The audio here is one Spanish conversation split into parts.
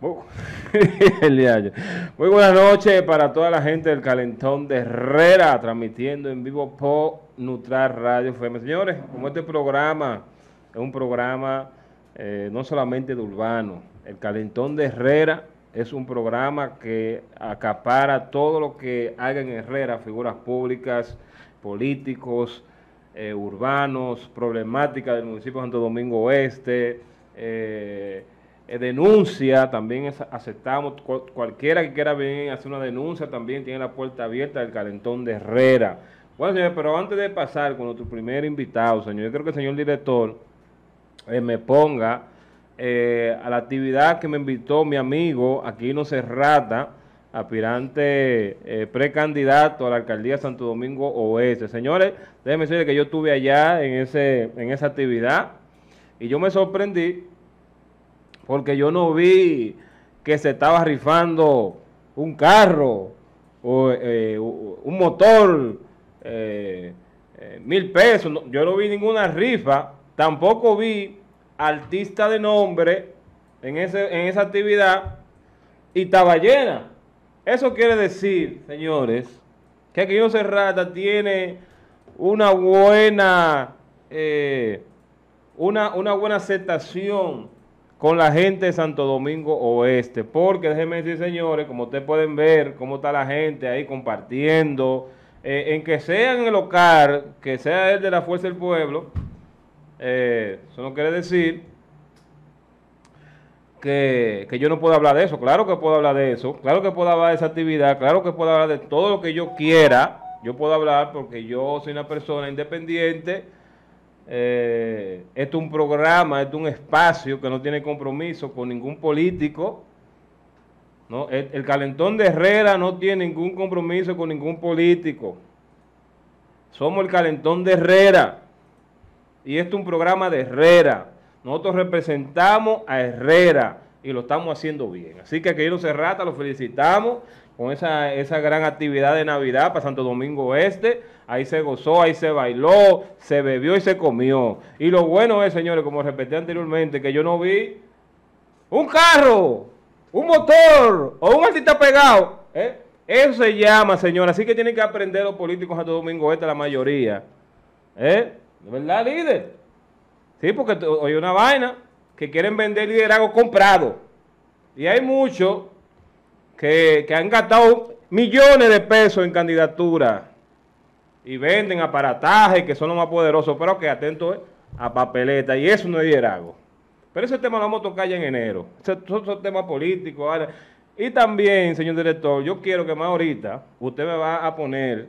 Muy buenas noches para toda la gente del Calentón de Herrera, transmitiendo en vivo por Nutrar Radio FM. Señores, como este programa es un programa eh, no solamente de urbano, el Calentón de Herrera es un programa que acapara todo lo que haga en Herrera, figuras públicas, políticos, eh, urbanos, problemáticas del municipio de Santo Domingo Oeste, eh, eh, denuncia, también aceptamos, cualquiera que quiera venir a hacer una denuncia también tiene la puerta abierta del Calentón de Herrera. Bueno, señor, pero antes de pasar con nuestro primer invitado, señor, yo creo que el señor director me ponga a la actividad que me invitó mi amigo Aquino Serrata, aspirante precandidato a la alcaldía de Santo Domingo Oeste. Señores, déjenme decirles que yo estuve allá en, ese, en esa actividad y yo me sorprendí porque yo no vi que se estaba rifando un carro o eh, un motor, eh, eh, mil pesos. yo no vi ninguna rifa, tampoco vi artista de nombre en, ese, en esa actividad y estaba llena. Eso quiere decir, señores, que Aquino Serrata tiene una buena una, una buena aceptación con la gente de Santo Domingo Oeste, porque déjenme decir, señores, como ustedes pueden ver, cómo está la gente ahí compartiendo, eh, en que sea en el local, que sea el de la Fuerza del Pueblo, eh, eso no quiere decir que, que, yo no puedo hablar de eso, claro que puedo hablar de eso, claro que puedo hablar de esa actividad, claro que puedo hablar de todo lo que yo quiera, yo puedo hablar porque yo soy una persona independiente, eh, es un programa, es un espacio que no tiene compromiso con ningún político. ¿no? El, calentón de Herrera no tiene ningún compromiso con ningún político. Somos el calentón de Herrera. Y esto es un programa de Herrera. Nosotros representamos a Herrera y lo estamos haciendo bien. Así que se Serrata, lo felicitamos con esa, esa gran actividad de Navidad para Santo Domingo Oeste. Ahí se gozó, ahí se bailó, se bebió y se comió. Y lo bueno es, señores, como repetí anteriormente, que yo no vi un carro, un motor o un artista pegado. ¿eh? Eso se llama, señor. Así que tienen que aprender los políticos Santo Domingo Este, la mayoría. ¿Eh? ¿De verdad, líder? Sí, porque hay una vaina que quieren vender liderazgo comprado. Y hay muchos que, han gastado millones de pesos en candidatura y venden aparatajes que son los más poderosos, pero que atento a papeleta, y eso no es liderazgo. Pero ese tema lo vamos a tocar ya en enero. Ese, son temas políticos. Y también, señor director, yo quiero que más ahorita usted me va a poner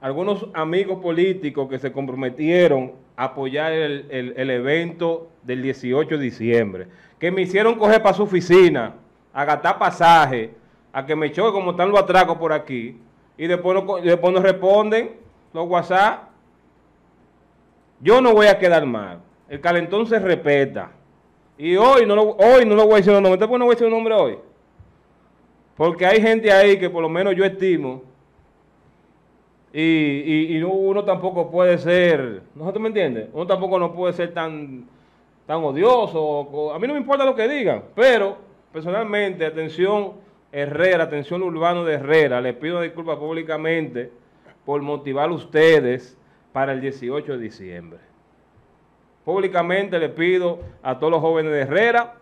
algunos amigos políticos que se comprometieron a apoyar el, el evento del 18 de diciembre, que me hicieron coger para su oficina a gastar pasaje, a que me choque como están los atracos por aquí, y después, después nos responden los WhatsApp. Yo no voy a quedar mal. El calentón se respeta. Y hoy no lo, hoy no lo voy a decir un nombre. ¿Usted no voy a decir un nombre hoy? Porque hay gente ahí que por lo menos yo estimo. Y, y, uno tampoco puede ser, ¿no me entiende? Uno tampoco no puede ser tan, tan odioso. A mí no me importa lo que digan, pero Personalmente, atención Herrera, atención urbano de Herrera, les pido disculpas públicamente por motivar a ustedes para el 18 de diciembre. Públicamente le pido a todos los jóvenes de Herrera,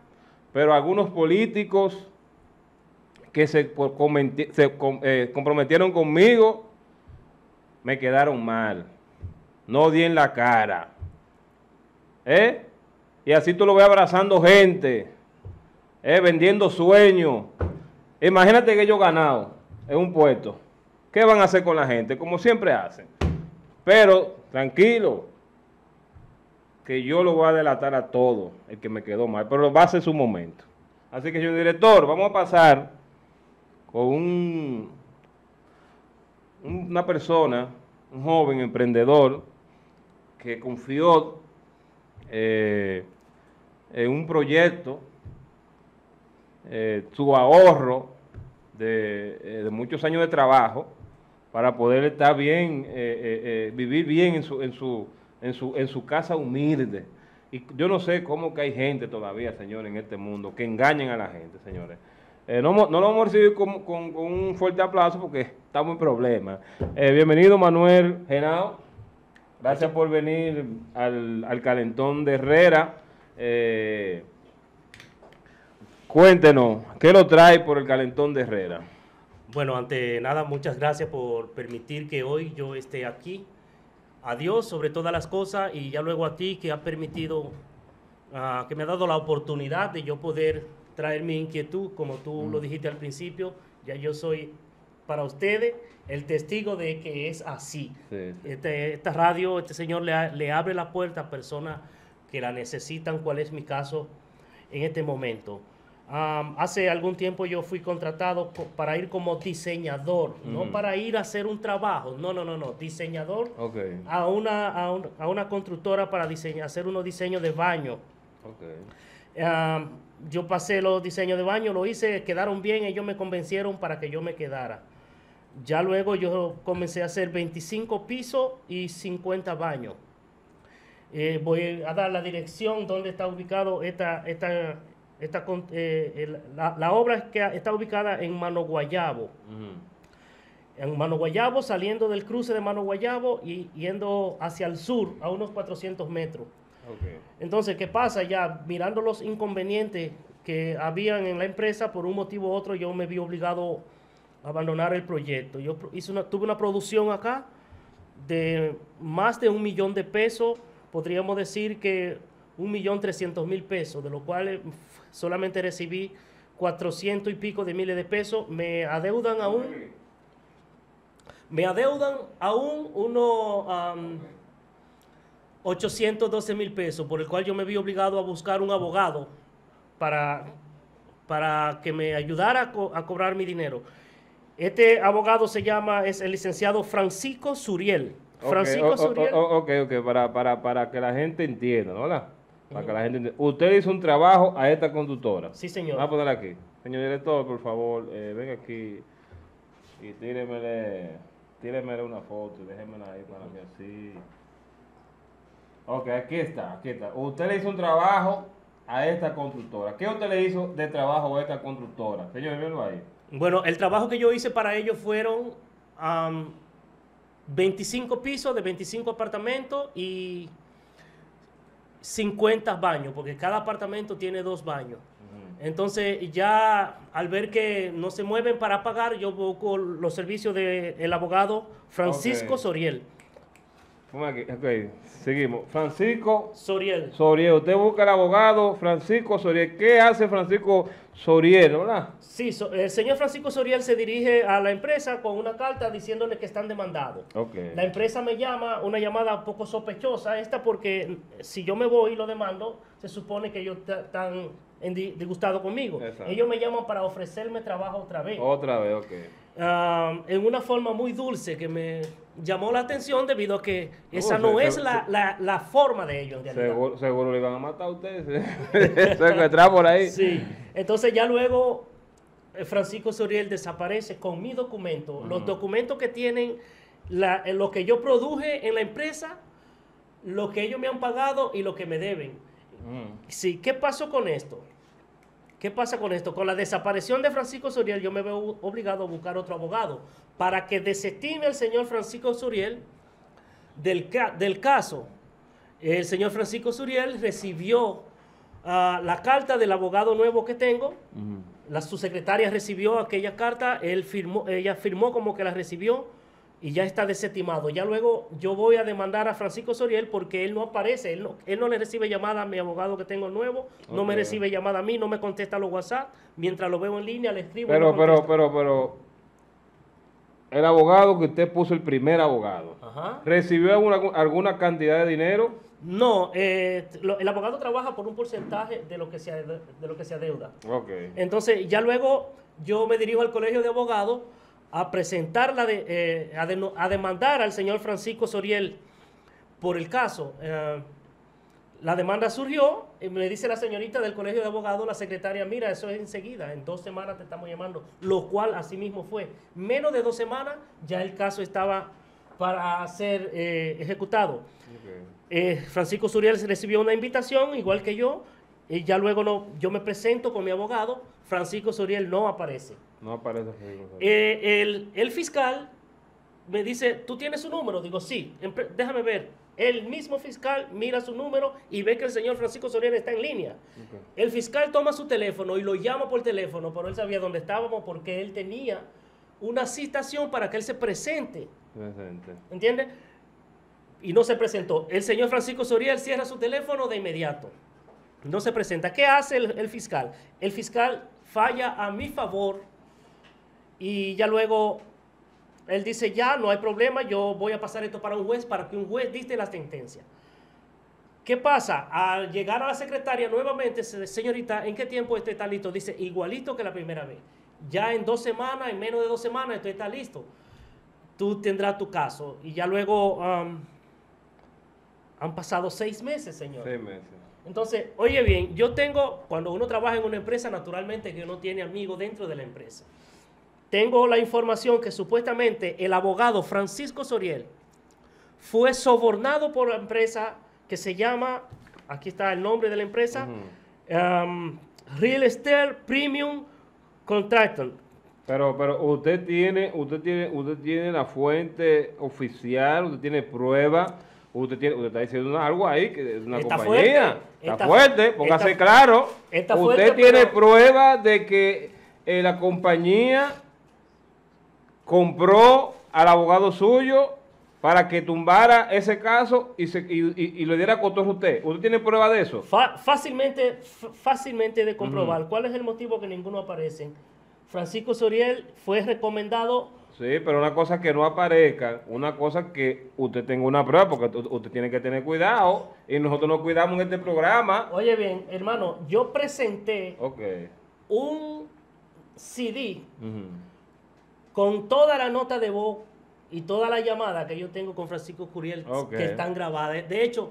pero a algunos políticos que se, eh, comprometieron conmigo, me quedaron mal. No di en la cara. ¿Eh? Y así tú lo ves abrazando gente eh, vendiendo sueños. Imagínate que ellos ganado en un puesto. ¿Qué van a hacer con la gente? Como siempre hacen. Pero, tranquilo, que yo lo voy a delatar a todo el que me quedó mal, pero va a ser su momento. Así que, señor director, vamos a pasar con un, una persona, un joven emprendedor, que confió eh, en un proyecto eh, su ahorro eh, de, muchos años de trabajo para poder estar bien, eh, vivir bien en su, en, su, en, su, en su casa humilde. Y yo no sé cómo que hay gente todavía, señores, en este mundo que engañen a la gente, señores. No, no, lo vamos a recibir con, con, un fuerte aplauso porque estamos en problemas. Bienvenido Manuel Genao. Gracias por venir al, al calentón de Herrera. Cuéntenos, ¿qué lo trae por el calentón de Herrera? Bueno, ante nada, muchas gracias por permitir que hoy yo esté aquí. A Dios sobre todas las cosas y ya luego a ti que ha permitido, uh, que me ha dado la oportunidad de yo poder traer mi inquietud, como tú lo dijiste al principio, ya yo soy para ustedes el testigo de que es así. Este, esta radio, este señor le, le, abre la puerta a personas que la necesitan, cuál es mi caso en este momento. Hace algún tiempo yo fui contratado para ir como diseñador, no para ir a hacer un trabajo, no, no, no, no, diseñador a, una, a, una constructora para diseñar, hacer unos diseños de baño. Okay yo pasé los diseños de baño, lo hice, quedaron bien, ellos me convencieron para que yo me quedara. Ya luego yo comencé a hacer 25 pisos y 50 baños. Eh, voy a dar la dirección donde está ubicado esta, esta, esta eh, la, obra que está ubicada en Mano Guayabo. En Mano Guayabo, saliendo del cruce de Mano Guayabo y yendo hacia el sur a unos 400 metros. Entonces, ¿qué pasa? Ya mirando los inconvenientes que habían en la empresa, por un motivo u otro, yo me vi obligado a abandonar el proyecto. Yo hice una, tuve una producción acá de más de un millón de pesos, podríamos decir que un millón trescientos mil pesos, de lo cual solamente recibí cuatrocientos y pico de miles de pesos. Me adeudan aún, me adeudan aún uno... 812 mil pesos, por el cual yo me vi obligado a buscar un abogado para, para que me ayudara a, cobrar mi dinero. Este abogado se llama, es el licenciado Francisco Suriel. Francisco Suriel. ok, ok, para, para, para que la gente entienda, ¿no? Para que la gente Usted hizo un trabajo a esta conductora. Sí, señor. Vamos a ponerla aquí. Señor director, por favor, eh, venga aquí y tíremele, tíremele una foto y déjemela ahí para que así... Ok, aquí está, aquí está. Usted le hizo un trabajo a esta constructora. ¿Qué usted le hizo de trabajo a esta constructora? Señor, véanlo ahí. Bueno, el trabajo que yo hice para ellos fueron 25 pisos de 25 apartamentos y 50 baños, porque cada apartamento tiene dos baños. Entonces, ya al ver que no se mueven para pagar, yo busco los servicios del abogado Francisco Soriel. Ok, seguimos. Francisco Soriel. Soriel. Usted busca al abogado Francisco Soriel. ¿Qué hace Francisco Soriel, verdad? Sí, el señor Francisco Soriel se dirige a la empresa con una carta diciéndole que están demandados. Okay. La empresa me llama, una llamada un poco sospechosa, esta porque si yo me voy y lo demando, se supone que ellos están disgustados conmigo. Ellos me llaman para ofrecerme trabajo otra vez. Otra vez, ok. En una forma muy dulce que me llamó la atención debido a que esa no es la, la, forma de ellos. seguro, seguro, le iban a matar a ustedes. Se por ahí. Sí. Entonces ya luego eh, Francisco Soriel desaparece con mi documento. Los documentos que tienen la, lo que yo produje en la empresa, lo que ellos me han pagado y lo que me deben. Sí, ¿qué pasó con esto? ¿Qué pasa con esto? Con la desaparición de Francisco Suriel, yo me veo obligado a buscar otro abogado para que desestime el señor Francisco Suriel del, del caso. El señor Francisco Suriel recibió ah, la carta del abogado nuevo que tengo. La subsecretaria recibió aquella carta, él firmó, ella firmó como que la recibió y ya está desestimado. Ya luego yo voy a demandar a Francisco Soriel porque él no aparece, él no, él no le recibe llamada a mi abogado que tengo nuevo, no me recibe llamada a mí, no me contesta los WhatsApp, mientras lo veo en línea le escribo. Pero, pero, pero, pero, el abogado que usted puso, el primer abogado, ¿recibió alguna, alguna cantidad de dinero? No, eh, el abogado trabaja por un porcentaje de lo que se, de, lo que se adeuda. Okay. Entonces, ya luego yo me dirijo al colegio de abogados a presentarla, de, eh, a, demandar al señor Francisco Soriel por el caso. Eh, la demanda surgió, y me dice la señorita del colegio de abogados, la secretaria, mira, eso es enseguida, en dos semanas te estamos llamando, lo cual así mismo fue. Menos de dos semanas ya el caso estaba para ser eh, ejecutado. Eh, Francisco Suriel recibió una invitación, igual que yo, y ya luego no, yo me presento con mi abogado, Francisco Suriel no aparece. No aparece. Eh, el, el, fiscal me dice, ¿tú tienes su número? Digo, sí, déjame ver. El mismo fiscal mira su número y ve que el señor Francisco Soriano está en línea. El fiscal toma su teléfono y lo llama por teléfono, pero él sabía dónde estábamos porque él tenía una citación para que él se presente. Presente. ¿Entiendes? Y no se presentó. El señor Francisco Soriel cierra su teléfono de inmediato. No se presenta. ¿Qué hace el, fiscal? El fiscal falla a mi favor y ya luego él dice, ya, no hay problema, yo voy a pasar esto para un juez para que un juez dicte la sentencia. ¿Qué pasa? Al llegar a la secretaria nuevamente, señorita, ¿en qué tiempo este está listo? Dice, igualito que la primera vez. Ya en dos semanas, en menos de dos semanas, esto está listo. Tú tendrás tu caso. Y ya luego um, han pasado seis meses, señor. Seis meses. Entonces, oye bien, yo tengo, cuando uno trabaja en una empresa, naturalmente que uno tiene amigos dentro de la empresa tengo la información que supuestamente el abogado Francisco Soriel fue sobornado por la empresa que se llama, aquí está el nombre de la empresa, um, Real Estate Premium Contractor. Pero, pero usted tiene, usted tiene, usted tiene la fuente oficial, usted tiene prueba, usted tiene, usted está diciendo algo ahí que es una compañía. está, fuerte, póngase claro. usted tiene prueba de que eh, la compañía compró al abogado suyo para que tumbara ese caso y, se, y, le diera costo a usted. ¿Usted tiene prueba de eso? fácilmente, fácilmente de comprobar. ¿Cuál es el motivo que ninguno aparece? Francisco Soriel fue recomendado... Sí, pero una cosa que no aparezca, una cosa que usted tenga una prueba, porque usted tiene que tener cuidado y nosotros nos cuidamos en este programa. Oye bien, hermano, yo presenté un CD con toda la nota de voz y toda la llamada que yo tengo con Francisco Curiel que están grabadas. De hecho,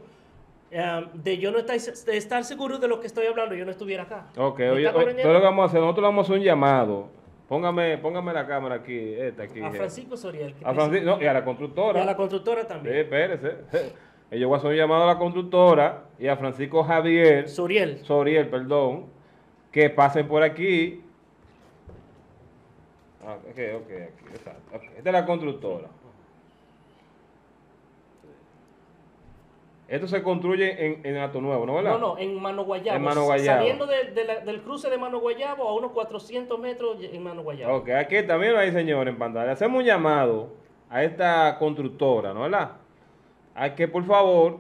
em, de yo no estar, estar, seguro de lo que estoy hablando, yo no estuviera acá. Ok, oye, todo lo que vamos a hacer, nosotros vamos a hacer un llamado. Póngame, póngame la cámara aquí, esta aquí. A Francisco Soriel. A Francisco, no, y a la constructora. Y a la constructora también. Sí, espérese. Yo voy a hacer un llamado a la constructora y a Francisco Javier. Soriel. Soriel, perdón. Que pasen por aquí Ah, ok, ok, aquí, exacto. Esta es la constructora. Esto se construye en, en Ato Nuevo, ¿no verdad? No, no, en Mano Guayabo. En Mano Guayabo. Saliendo del cruce de Mano Guayabo a unos 400 metros en Mano Guayabo. Ok, aquí también hay señor en pantalla. Hacemos un llamado a esta constructora, ¿no verdad? A que por favor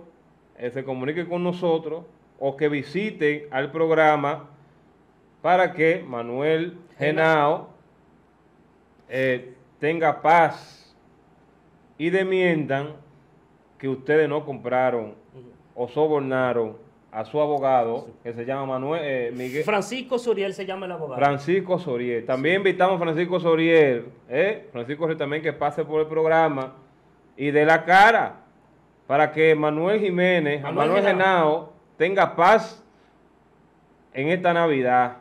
eh, se comunique con nosotros o que visiten al programa para que Manuel Genao eh, tenga paz y demiendan que ustedes no compraron o sobornaron a su abogado, que se llama Manuel eh, Miguel. Francisco Soriel se llama el abogado. Francisco Soriel. También invitamos a Francisco Soriel, ¿eh? Francisco Soriel también que pase por el programa y de la cara para que Manuel Jiménez, Manuel, Manuel Genao tenga paz en esta Navidad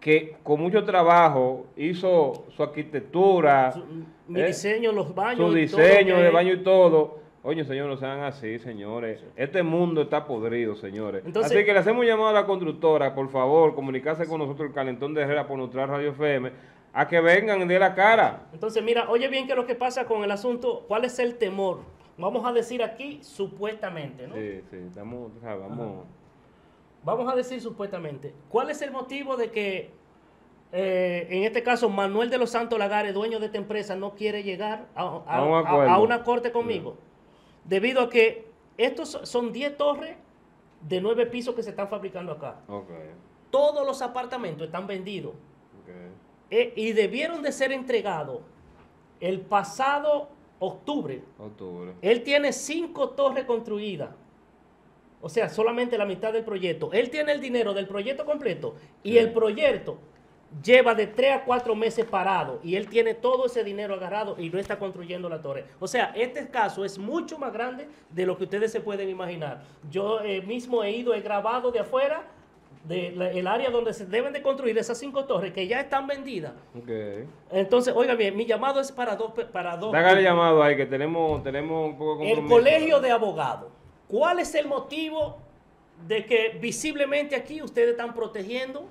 que con mucho trabajo hizo su arquitectura, mi ¿eh? diseño, los baños, su diseño de baño y todo. Oye, señores, no sean así, señores. Este mundo está podrido, señores. así que le hacemos un llamado a la constructora, por favor, comunicarse con nosotros, el Calentón de Herrera, por nuestra Radio FM, a que vengan de la cara. Entonces, mira, oye bien que lo que pasa con el asunto, ¿cuál es el temor? Vamos a decir aquí, supuestamente, ¿no? Sí, sí, estamos, vamos... Vamos a decir supuestamente, ¿cuál es el motivo de que, eh, en este caso, Manuel de los Santos Lagares, dueño de esta empresa, no quiere llegar a, una corte conmigo? Debido a que estos son 10 torres de 9 pisos que se están fabricando acá. Todos los apartamentos están vendidos. Eh, y debieron de ser entregados el pasado octubre. octubre. Él tiene 5 torres construidas o sea, solamente la mitad del proyecto. Él tiene el dinero del proyecto completo y el proyecto lleva de tres a cuatro meses parado y él tiene todo ese dinero agarrado y no está construyendo la torre. O sea, este caso es mucho más grande de lo que ustedes se pueden imaginar. Yo eh, mismo he ido, he grabado de afuera del área donde se deben de construir esas cinco torres que ya están vendidas. Entonces, oiga bien, mi llamado es para dos... Para dos Hágale llamado ahí que tenemos, tenemos un poco El colegio de abogados ¿Cuál es el motivo de que visiblemente aquí ustedes están protegiendo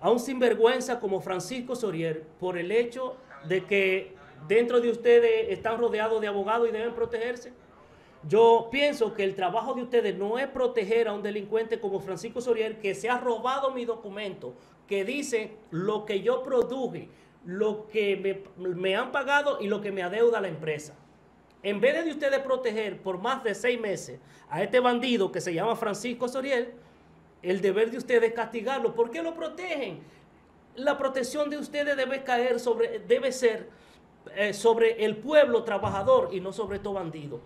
a un sinvergüenza como Francisco Sorier por el hecho de que dentro de ustedes están rodeados de abogados y deben protegerse? Yo pienso que el trabajo de ustedes no es proteger a un delincuente como Francisco Sorier que se ha robado mi documento, que dice lo que yo produje, lo que me, han pagado y lo que me adeuda la empresa. En vez de ustedes proteger por más de seis meses a este bandido que se llama Francisco Soriel, el deber de ustedes es castigarlo. ¿Por qué lo protegen? La protección de ustedes debe caer sobre, debe ser eh, sobre el pueblo trabajador y no sobre todo bandido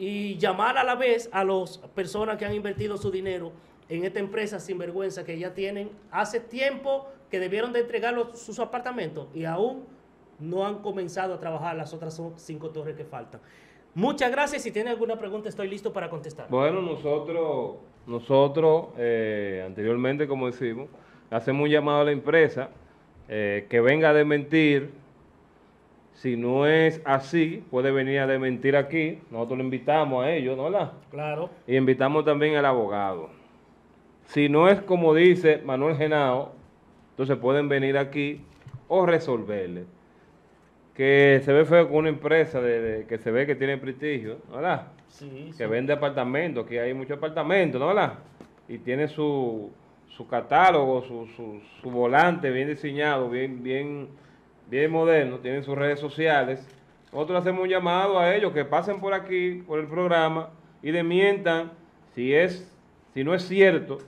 y llamar a la vez a las personas que han invertido su dinero en esta empresa sin vergüenza que ya tienen hace tiempo que debieron de entregar sus apartamentos y aún no han comenzado a trabajar las otras cinco torres que faltan. Muchas gracias. Si tiene alguna pregunta, estoy listo para contestar. Bueno, nosotros, nosotros eh, anteriormente, como decimos, hacemos un llamado a la empresa eh, que venga a desmentir si no es así, puede venir a desmentir aquí. Nosotros lo invitamos a ellos, ¿no? ¿verdad? Claro. Y invitamos también al abogado. Si no es como dice Manuel Genao, entonces pueden venir aquí o resolverle. Que se ve feo con una empresa de, que se ve que tiene prestigio, ¿verdad? Sí, Que vende apartamentos, que hay muchos apartamentos, ¿no? ¿verdad? Y tiene su, su catálogo, su, su, su volante bien diseñado, bien, bien bien moderno, tienen sus redes sociales. Nosotros hacemos un llamado a ellos que pasen por aquí, por el programa, y demientan si es, si no es cierto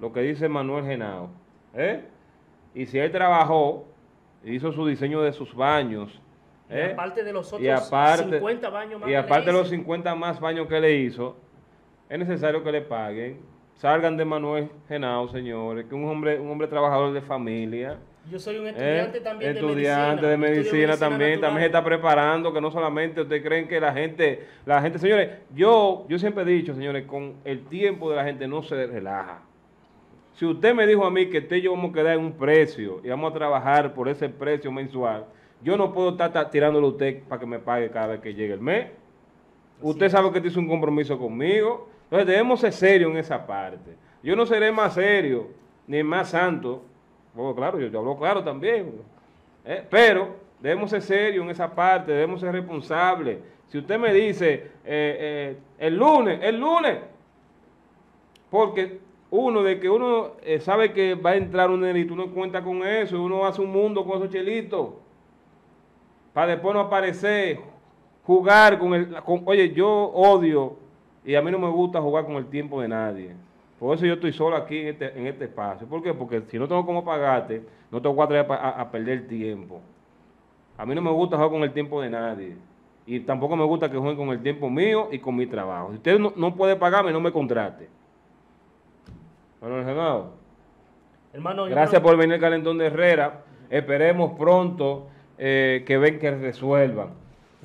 lo que dice Manuel Genao. ¿eh? Y si él trabajó, hizo su diseño de sus baños. ¿Eh? Y aparte de los otros 50 baños más. Y aparte de los 50 más baños que le hizo, es necesario que le paguen. Salgan de Manuel Genao, señores, que un hombre, un hombre trabajador de familia. Yo soy un estudiante eh, también de medicina. Estudiante de medicina, también, también se está preparando, que no solamente ustedes creen que la gente, la gente, señores, yo, yo siempre he dicho, señores, con el tiempo de la gente no se relaja. Si usted me dijo a mí que usted y yo vamos a quedar en un precio y vamos a trabajar por ese precio mensual, yo no puedo estar tirándole a usted para que me pague cada vez que llegue el mes. usted sabe que tiene un compromiso conmigo. Entonces debemos ser serios en esa parte. Yo no seré más serio ni más santo bueno, claro, yo, hablo claro también. ¿eh? Pero debemos ser serios en esa parte, debemos ser responsables. Si usted me dice eh, eh, el lunes, el lunes, porque uno de que uno sabe que va a entrar un delito, uno cuenta con eso, uno hace un mundo con esos chelitos, para después no aparecer, jugar con el... oye, yo odio y a mí no me gusta jugar con el tiempo de nadie. Por eso yo estoy solo aquí en este, en este espacio. ¿Por qué? Porque si no tengo cómo pagarte, no tengo que traer a, perder tiempo. A mí no me gusta jugar con el tiempo de nadie. Y tampoco me gusta que jueguen con el tiempo mío y con mi trabajo. Si usted no, puede pagarme, no me contrate. Bueno, hermano. Hermano, Gracias por venir al Calentón de Herrera. Esperemos pronto eh, que ven que resuelvan.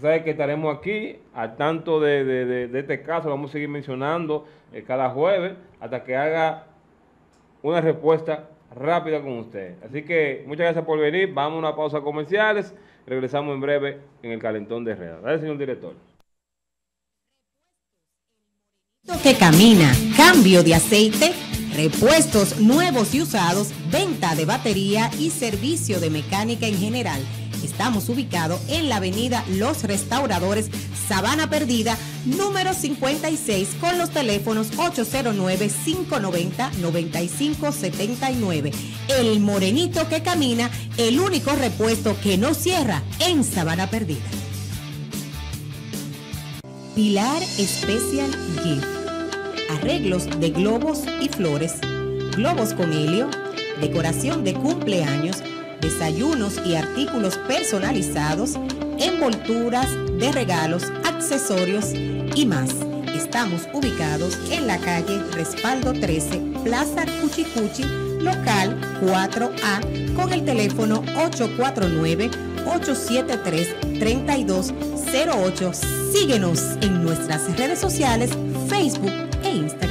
Sabe que estaremos aquí al tanto de, este caso, vamos a seguir mencionando eh, cada jueves hasta que haga una respuesta rápida con usted. Así que muchas gracias por venir, vamos a una pausa comerciales, regresamos en breve en el Calentón de Herrera. Gracias, señor director. Que camina, cambio de aceite, repuestos nuevos y usados, venta de batería y servicio de mecánica en general Estamos ubicados en la avenida Los Restauradores, Sabana Perdida, número 56, con los teléfonos 809-590-9579. El morenito que camina, el único repuesto que no cierra en Sabana Perdida. Pilar Special Gift. Arreglos de globos y flores, globos con helio, decoración de cumpleaños, desayunos y artículos personalizados, envolturas de regalos, accesorios y más. Estamos ubicados en la calle Respaldo 13, Plaza Cuchicuchi, local 4A, con el teléfono 849-873-3208. Síguenos en nuestras redes sociales, Facebook e Instagram.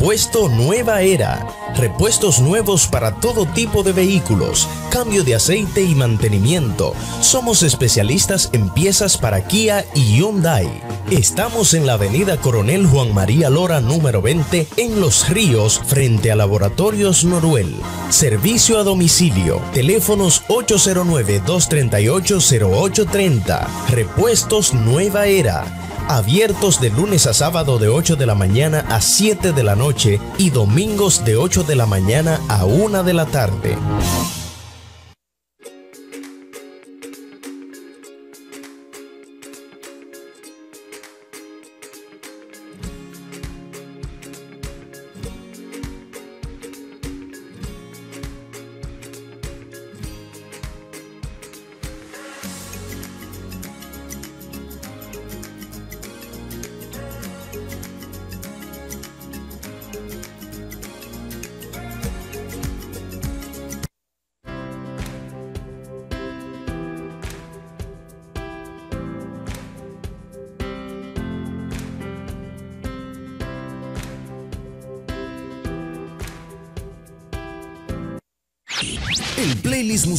Repuesto Nueva Era. Repuestos nuevos para todo tipo de vehículos, cambio de aceite y mantenimiento. Somos especialistas en piezas para Kia y Hyundai. Estamos en la avenida Coronel Juan María Lora número 20 en Los Ríos frente a Laboratorios Noruel. Servicio a domicilio. Teléfonos 809-238-0830. Repuestos Nueva Era abiertos de lunes a sábado de 8 de la mañana a 7 de la noche y domingos de 8 de la mañana a 1 de la tarde.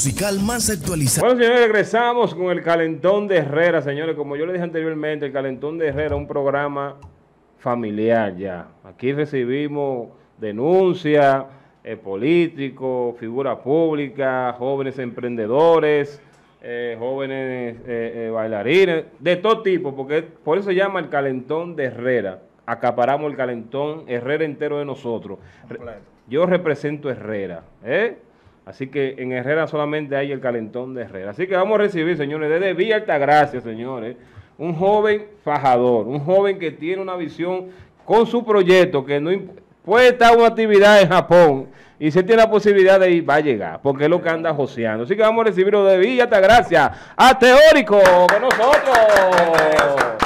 Musical más actualizado. Bueno, señores, regresamos con el Calentón de Herrera, señores. Como yo le dije anteriormente, el Calentón de Herrera es un programa familiar ya. Aquí recibimos denuncias, eh, políticos, figuras públicas, jóvenes emprendedores, eh, jóvenes eh, eh, bailarines, de todo tipo, porque por eso se llama el Calentón de Herrera. Acaparamos el Calentón Herrera entero de nosotros. Re- Yo represento Herrera, ¿eh? Así que en Herrera solamente hay el calentón de Herrera. Así que vamos a recibir, señores, desde Villa Altagracia, señores, un joven fajador, un joven que tiene una visión con su proyecto, que no puede estar una actividad en Japón y si tiene la posibilidad de ir, va a llegar, porque es lo que anda joseando. Así que vamos a recibirlo de Villa Altagracia, a Teórico, con nosotros.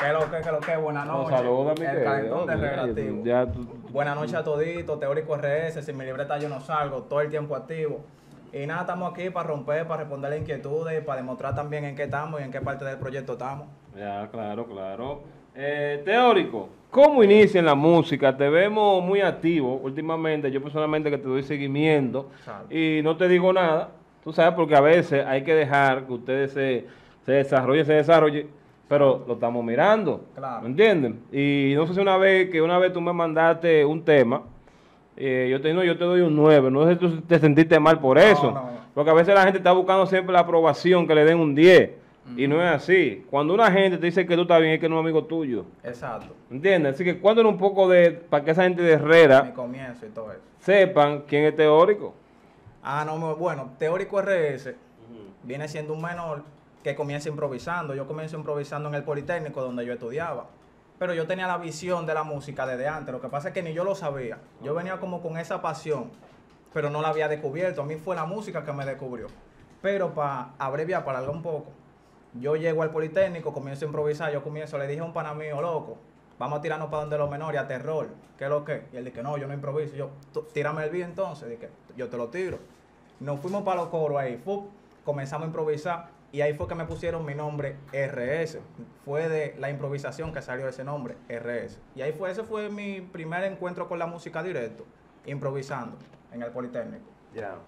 Que lo que, que lo que, buenas noches. saluda, mi El calentón de relativo. ya tú- Buenas noches a todito, teórico RS, sin mi libreta yo no salgo, todo el tiempo activo. Y nada, estamos aquí para romper, para responder inquietudes y para demostrar también en qué estamos y en qué parte del proyecto estamos. Ya, claro, claro. Eh, teórico, ¿cómo inicia en la música? Te vemos muy activo últimamente. Yo personalmente que te doy seguimiento y no te digo nada. Tú sabes, porque a veces hay que dejar que ustedes se, se desarrollen, se desarrollen, pero lo estamos mirando. Claro. ¿Me entienden? Y no sé si una vez que una vez tú me mandaste un tema. eh, yo te no, yo te doy un 9, no sé si tú te sentiste mal por eso, no, no. porque a veces la gente está buscando siempre la aprobación, que le den un 10, y no es así. Cuando una gente te dice que tú estás bien, es que no es amigo tuyo. Exacto. ¿Entiendes? Así que cuéntanos un poco de, para que esa gente de Mi Herrera comienzo y todo eso. sepan quién es teórico. Ah, no, bueno, teórico RS viene siendo un menor que comienza improvisando. Yo comienzo improvisando en el Politécnico donde yo estudiaba. Pero yo tenía la visión de la música desde antes. Lo que pasa es que ni yo lo sabía. Yo venía como con esa pasión, pero no la había descubierto. A mí fue la música que me descubrió. Pero para abreviar, para algo un poco, yo llego al Politécnico, comienzo a improvisar. Yo comienzo, le dije a un pana mío, loco, vamos a tirarnos para donde los menores, a terror. ¿Qué es lo que? Y él dije, no, yo no improviso. Yo, "Tú, tírame el beat entonces. Dije, yo te lo tiro. Nos fuimos para los coros ahí, ¡fup! comenzamos a improvisar y ahí fue que me pusieron mi nombre RS. Fue de la improvisación que salió ese nombre, RS. Y ahí fue, ese fue mi primer encuentro con la música directo, improvisando en el Politécnico. Ya.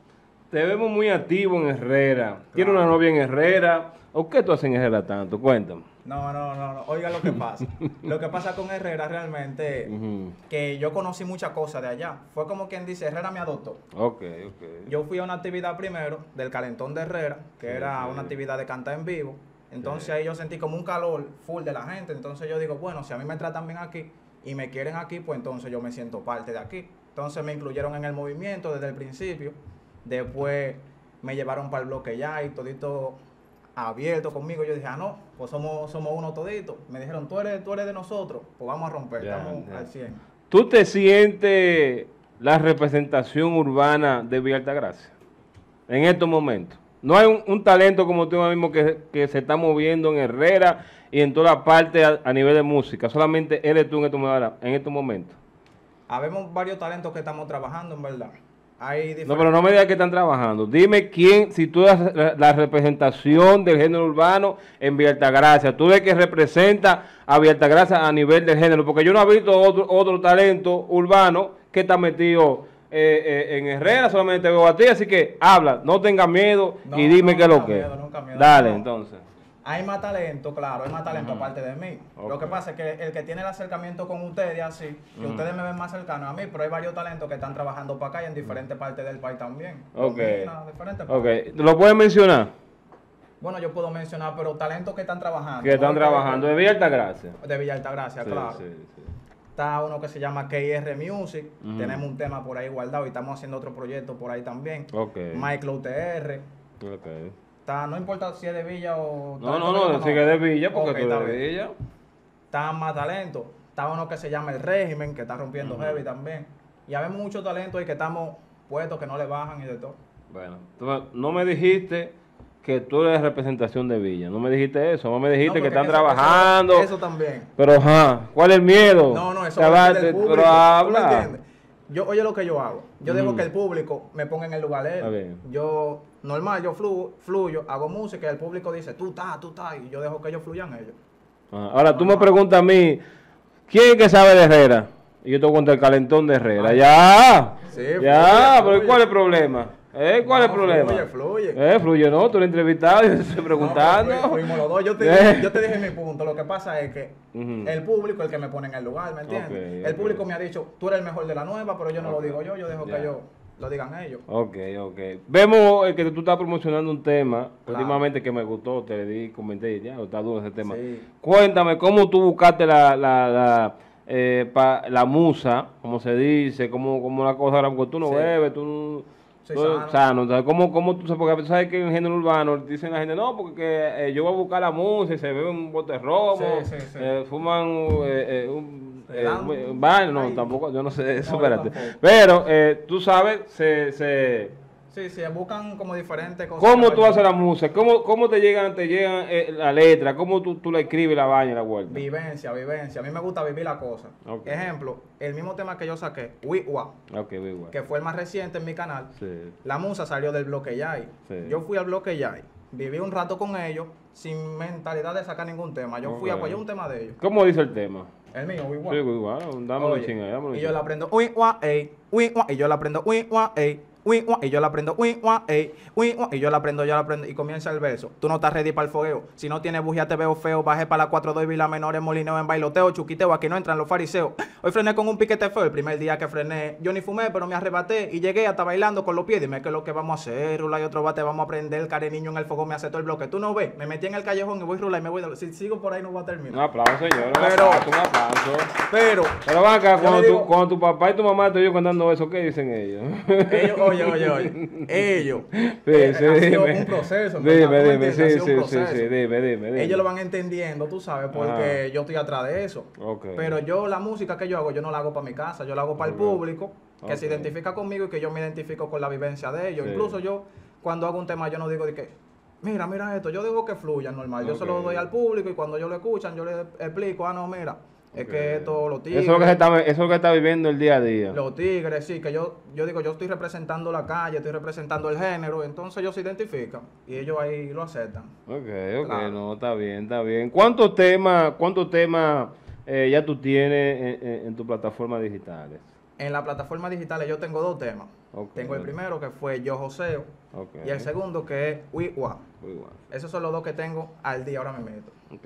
Te vemos muy activo en Herrera. Tiene una novia en Herrera. ¿O qué tú haces en Herrera tanto? Cuéntame. No, no, no, no. Oiga lo que pasa. lo que pasa con Herrera realmente, Ujú. que yo conocí muchas cosas de allá. Fue como quien dice, Herrera me adoptó. Ok, ok. Yo fui a una actividad primero del Calentón de Herrera, que era una actividad de cantar en vivo. Entonces ahí yo sentí como un calor full de la gente. Entonces yo digo, bueno, si a mí me tratan bien aquí y me quieren aquí, pues entonces yo me siento parte de aquí. Entonces me incluyeron en el movimiento desde el principio. Después me llevaron para el bloque ya y todito abierto conmigo. Yo dije, ah, no, pues somos, somos uno todito. Me dijeron, tú eres, tú eres de nosotros, pues vamos a romper, Ya, estamos ya. al 100. ¿Tú te sientes la representación urbana de Villa Altagracia en estos momentos? No hay un, un talento como tú ahora mismo que, que se está moviendo en Herrera y en toda la parte a, a nivel de música. Solamente eres tú en estos, en estos momentos. Habemos varios talentos que estamos trabajando, en verdad. Hay No, pero no me digas que están trabajando. Dime quién, si tú eres la, la representación del género urbano en Villa Altagracia, tú eres que representa a Villa Altagracia a nivel del género, porque yo no he visto otro, otro talento urbano que está metido eh, eh, en Herrera, solamente veo a ti, así que habla, no tengas miedo No, y dime no, qué es lo que. miedo, nunca miedo. Dale, No. entonces. Hay más talento, claro, hay más talento aparte de mí. Lo que pasa es que el que tiene el acercamiento con ustedes así, que ustedes me ven más cercano a mí, pero hay varios talentos que están trabajando para acá y en diferentes partes del país también. Ok. Diferentes Ok, partes. ¿lo puedes mencionar? Bueno, yo puedo mencionar, pero talentos que están trabajando. Que están trabajando de Villa Altagracia. De Villa Altagracia, Sí, claro. sí, sí. Está uno que se llama KR Music. Tenemos un tema por ahí guardado y estamos haciendo otro proyecto por ahí también. Ok. Michael UTR. Ok. Está, no importa si es de Villa o. No, no, no, sigue de Villa porque Ok, tú está eres de. Villa. Está más talento. Está uno que se llama El Régimen, que está rompiendo heavy también. Y hay mucho talento y que estamos puestos, que no le bajan y de todo. Bueno, tú no me dijiste que tú eres representación de Villa. No me dijiste eso. No me dijiste No, que están eso- trabajando. Eso, eso también. Pero, ajá, ¿cuál es el miedo? No, no, eso es del público. Pero ¿tú me habla. entiendes? Yo, oye lo que yo hago. Yo dejo Ujú. que el público me ponga en el lugar de él. Yo, normal, yo fluyo, fluyo, hago música y el público dice, tú estás, tú estás. Y yo dejo que ellos fluyan ellos. Ajá. Ahora, tú me preguntas a mí, ¿quién es que sabe de Herrera? Y yo te cuento el calentón de Herrera. Ay. ya. Sí, ya, pero. ¿cuál es el problema? ¿Eh? ¿Cuál es el problema? fluye, fluye. Eh, fluye, no, tú eres entrevistado y yo te estoy preguntando. No, los dos. Yo te, Eh. yo te dije mi punto. Lo que pasa es que el público es el que me pone en el lugar, ¿me entiendes? El público me ha dicho, tú eres el mejor de la nueva, pero yo no lo digo yo, yo dejo que ellos lo digan ellos. Ok, ok. Vemos eh, que tú estás promocionando un tema Claro. últimamente que me gustó, te le di, comenté, ya, está duro ese tema. Sí. Cuéntame, ¿cómo tú buscaste la, la, la, eh, pa- la musa, como se dice, cómo, cómo la cosa, porque tú no Sí. bebes, tú no... Eres sano. sano, entonces, ¿cómo, cómo tú sabes? Porque tú sabes que en el género urbano dicen la gente, no, porque eh, yo voy a buscar la y se bebe un bote de romo, Sí, sí, sí. eh, fuman eh, eh, un... Eh, baño, no, Ay. tampoco, yo no sé eso, No, espérate. Pero eh, tú sabes, se, se, Sí, sí, buscan como diferentes cosas. ¿Cómo tú haces la música? ¿Cómo, cómo te llegan, te llegan eh, la letra? ¿Cómo tú, tú la escribes la vaina la vuelta? Vivencia, vivencia. A mí me gusta vivir la cosa. Ejemplo, el mismo tema que yo saqué, Wiwa, Ok, muy bueno. que fue el más reciente en mi canal. Sí. La musa salió del bloque Yai. Sí. Yo fui al bloque Yai, viví un rato con ellos sin mentalidad de sacar ningún tema. Yo fui a apoyar un tema de ellos. ¿Cómo dice el tema? El mío, Sí, igual. muy bueno. Dámelo Oye, ching ahí, dámelo y yo la aprendo, ua, ey, ua, y yo la aprendo, ua, ey, y yo la aprendo, y yo la aprendo, yo la aprendo, y comienza el verso. Tú no estás ready para el fogueo. Si no tienes bujía, te veo feo. Bajé para la 4-2 y vi la menor en molineo en bailoteo, chuquiteo, aquí no entran los fariseos. Hoy frené con un piquete feo. El primer día que frené, yo ni fumé, pero me arrebaté y llegué hasta bailando con los pies. Dime qué es lo que vamos a hacer, rula y otro bate, vamos a prender. Care niño en el fuego me aceptó el bloque. Tú no ves, me metí en el callejón y voy rula y me voy. Si sigo por ahí, no voy a terminar. Un aplauso, señor. Pero- aplauso, un aplauso. Pero, Pero acá, cuando, tu, cuando tu papá y tu mamá te oyen contando eso, ¿qué dicen ellos? ellos, oye, oye, oye, ellos. Sí, eh, sí, ha sido dime. un proceso. en Dime, verdad, ¿tú me dime, sí, Ha sido sí, un sí, proceso. sí, dime, dime, dime. Ellos lo van entendiendo, tú sabes, porque yo estoy atrás de eso. Pero yo la música que yo hago, yo no la hago para mi casa, yo la hago para el público, que se identifica conmigo y que yo me identifico con la vivencia de ellos. Sí. Incluso yo, cuando hago un tema, yo no digo de que, mira, mira esto, yo digo que fluya normal. Yo se lo doy al público y cuando ellos lo escuchan, yo les explico, ah, no, mira, es que esto, los Eso tigres. es lo que se está, eso es lo que está viviendo el día a día. Los tigres, sí, que yo, yo digo, yo estoy representando la calle, estoy representando el género, entonces ellos se identifican y ellos ahí lo aceptan. Ok, ok, Claro. no, está bien, está bien. ¿Cuántos temas, cuántos temas eh, ya tú tienes en, en- en tus plataformas digitales? En la plataforma digital yo tengo dos temas. Tengo el primero que fue Yo Joseo Ok. y el segundo que es bueno. Esos son los dos que tengo al día, ahora me meto. Ok.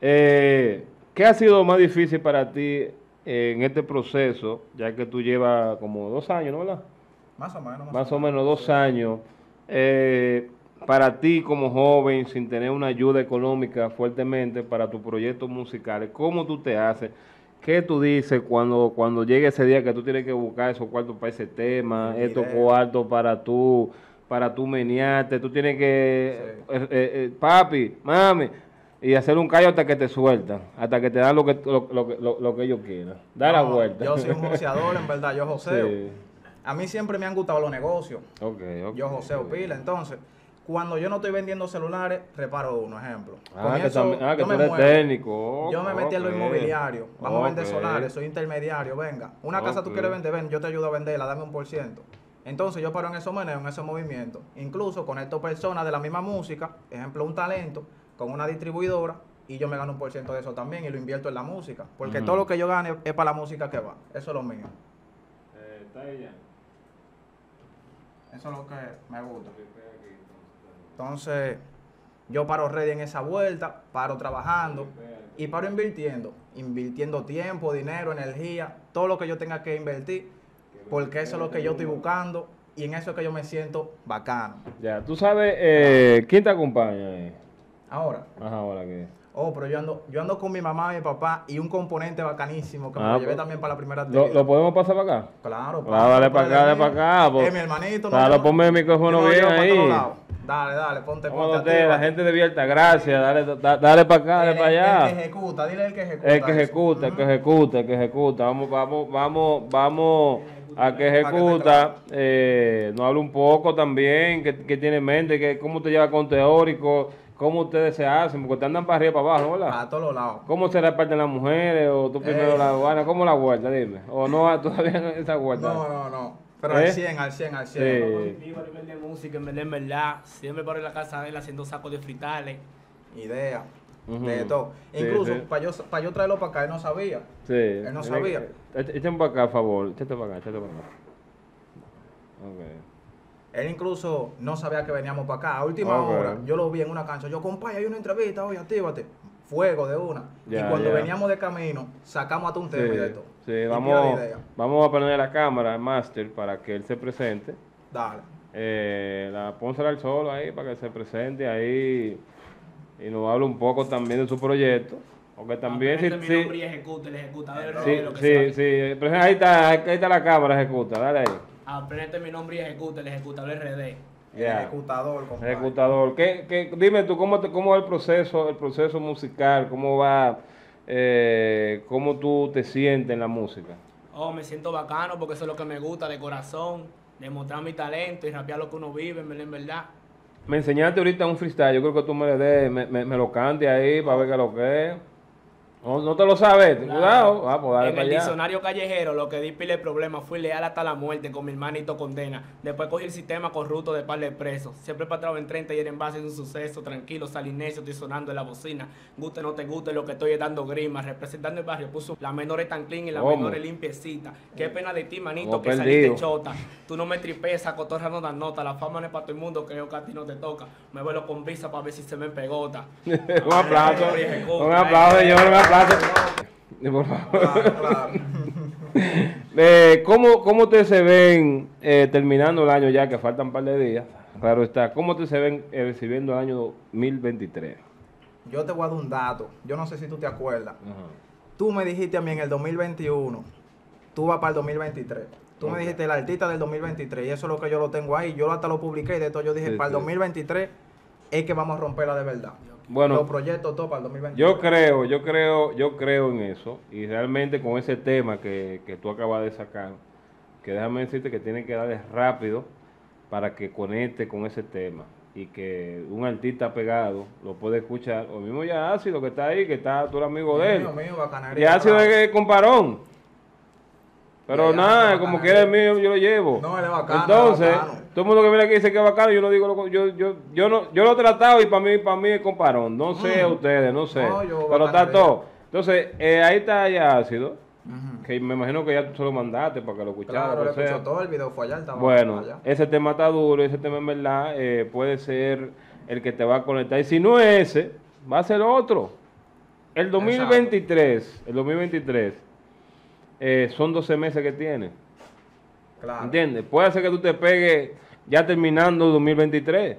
Eh, ¿Qué ha sido más difícil para ti en este proceso, ya que tú llevas como dos años, ¿no verdad? Más o menos. Más o menos dos años. eh, para ti como joven, sin tener una ayuda económica fuertemente para tus proyectos musicales, ¿cómo tú te haces? ¿Qué tú dices cuando, cuando llegue ese día que tú tienes que buscar esos cuartos para ese tema, estos cuartos para tú, para tú menearte? Tú tienes que, Sí. eh, eh, eh, papi, mami, y hacer un callo hasta que te sueltan, hasta que te dan lo que, lo, lo lo- que ellos quieran. Da la vuelta. Yo soy un boxeador, en verdad, yo joseo. Sí. A mí siempre me han gustado los negocios. Ok, ok. Yo joseo pila. Entonces, Cuando yo no estoy vendiendo celulares, reparo uno, ejemplo. Ah, Con que, eso, también- ah, que yo tú eres técnico. Yo me metí en lo inmobiliario. Vamos a vender solares, soy intermediario, venga. Una casa tú quieres vender, ven, yo te ayudo a venderla, dame un por ciento. Entonces yo paro en esos menesteres, en esos movimientos. Incluso conecto personas de la misma música, ejemplo, un talento, con una distribuidora, y yo me gano un por ciento de eso también y lo invierto en la música. Porque todo lo que yo gane es para la música que va. Eso es lo mío. Eh, está ya. Eso es lo que me gusta. Entonces, yo paro ready en esa vuelta, paro trabajando y paro invirtiendo. Invirtiendo tiempo, dinero, energía, todo lo que yo tenga que invertir, porque eso es lo que yo estoy buscando y en eso es que yo me siento bacano. Ya, tú sabes, eh, ¿quién te acompaña ahí? Ahora, Ajá, ahora que. oh, pero yo ando, yo ando con mi mamá y mi papá y un componente bacanísimo que me Ah, lo llevé pues, también para la primera ¿Lo, actividad. ¿Lo podemos pasar para acá? Claro, Claro, dale para acá, dale para acá. pues. Es mi hermanito. Claro, no, ponme el micrófono bien ahí. Dale, dale, ponte, ponte. ustedes, la gente de Vierta, gracias. Dale, da- dale para acá, dale El- para El que allá. ejecuta, dile el que ejecuta. El que ejecuta, el que ejecuta, el que ejecuta. Vamos, vamos, vamos, vamos a que Para ejecuta. Eh, nos habla un poco también, que, que tiene en mente, que cómo te lleva con teórico, cómo ustedes se hacen, porque te andan para arriba y para abajo, ¿verdad? A todos los lados. ¿Cómo se reparten las mujeres? ¿O tú primero Eh. la aduana? ¿Cómo la vuelta? Dime. ¿O no todavía en esa vuelta? No, no, no. Pero ¿Eh? al 100, al 100, al 100. Sí. Positivo a nivel de música, en verdad, en verdad. Siempre paro en la casa de él haciendo sacos de fritales. Idea. Ujú. De todo. Sí, Incluso sí. para yo, pa' yo traerlo para acá, él no sabía. Sí. Él no sabía. Échame para acá, por favor. Échate para acá, échate para acá. Ok. Él incluso no sabía que veníamos para acá. A última hora, yo lo vi en una cancha. Yo, compadre, hay una entrevista, oye, actívate. Fuego de una. Y cuando veníamos de camino, sacamos hasta un tema y de Sí, todo. sí, vamos, vamos a poner la cámara, el máster, para que él se presente. Dale. Eh, la, pónsela al solo ahí para que se presente ahí y nos hable un poco también de su proyecto. Porque también si, mi nombre y ejecuta, el ejecutador sí, sí, sí, ahí está, ahí está la cámara, ejecuta, dale ahí. Aprende mi nombre y ejecuta, el ejecutador RD. El ejecutador, compadre. Ejecutador. ¿Qué, qué, dime tú, ¿cómo, te, ¿cómo va el proceso, el proceso musical? ¿Cómo va, eh, cómo tú te sientes en la música? Oh, me siento bacano porque eso es lo que me gusta de corazón, demostrar mi talento y rapear lo que uno vive, en verdad, en verdad. Me enseñaste ahorita un freestyle, yo creo que tú me le des, me, me, me lo cantes ahí para ver qué es lo que es. No, no te lo sabes, ten cuidado, ah, pues dale en para el allá. diccionario callejero, lo que di pile el problema fui leal hasta la muerte con mi hermanito condena. Después cogí el sistema corrupto de par de presos. Siempre patraba en 30 y era en base de un suceso. Tranquilo, salinecio, estoy sonando en la bocina. Guste, no te guste lo que estoy es dando grima. Representando el barrio, puso la menor es tan clean y la ¿Cómo? menor es limpiecita. Qué pena de ti, manito, Como que perdido. saliste chota. Tú no me tripees, esa cotorra no da nota. La fama no es para todo el mundo, creo que a ti no te toca. Me vuelo con visa para ver si se me pegota. un aplauso, ejecuta, un aplauso, señor, un aplauso. Por favor. Claro, claro. Eh, ¿cómo, ¿Cómo ustedes se ven eh, terminando el año ya, que faltan un par de días? Claro está. ¿Cómo ustedes se ven eh, recibiendo el año 2023? Yo te voy a dar un dato. Yo no sé si tú te acuerdas. Ajá. Tú me dijiste a mí en el 2021, tú vas para el 2023. Tú me dijiste el artista del 2023 y eso es lo que yo lo tengo ahí. Yo hasta lo publiqué y de todo yo dije, Sí, para el sí. 2023 es que vamos a romperla de verdad. Bueno, Los proyectos todos para el 2023. Yo creo, yo creo, yo creo en eso y realmente con ese tema que, que tú acabas de sacar, que déjame decirte que tiene que darle rápido para que conecte con ese tema y que un artista pegado lo puede escuchar, o mismo ya Ácido que está ahí, que está tú eres amigo de él, Mío, Ácido es comparón. Pero Ya, nada, como quiera el mío, yo lo llevo. No, él es bacano, Entonces, es bacano. Todo el mundo que viene aquí dice que es bacano, yo no digo, lo- yo, yo, yo, no, yo lo he tratado y para mí, para mí es comparón. No sé a ustedes, no sé. Mm. No, yo pero está todo. Entonces, eh, ahí está ya ácido, que me imagino que ya tú se lo mandaste para que lo escuchara. Claro, lo escuchó todo el video, fue allá, Bueno, allá. ese tema está duro, ese tema en verdad eh, puede ser el que te va a conectar. Y si no es ese, va a ser otro. El 2023, el 2023, eh, son 12 meses que tiene. Claro. ¿Entiendes? Puede ser que tú te pegues ya terminando el 2023.